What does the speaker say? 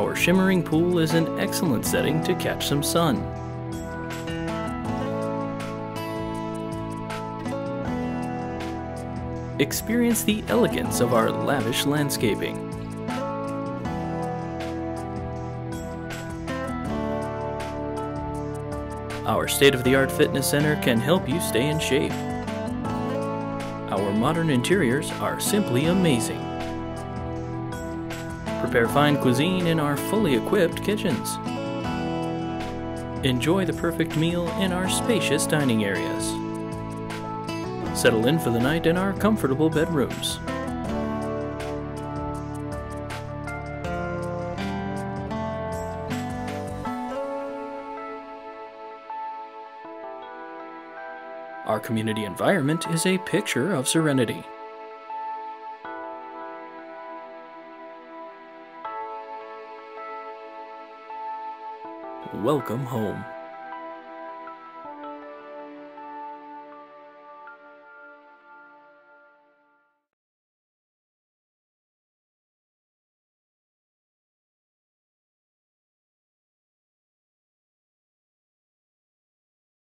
Our shimmering pool is an excellent setting to catch some sun. Experience the elegance of our lavish landscaping. Our state-of-the-art fitness center can help you stay in shape. Our modern interiors are simply amazing. Prepare fine cuisine in our fully equipped kitchens. Enjoy the perfect meal in our spacious dining areas. Settle in for the night in our comfortable bedrooms. Our community environment is a picture of serenity. Welcome home.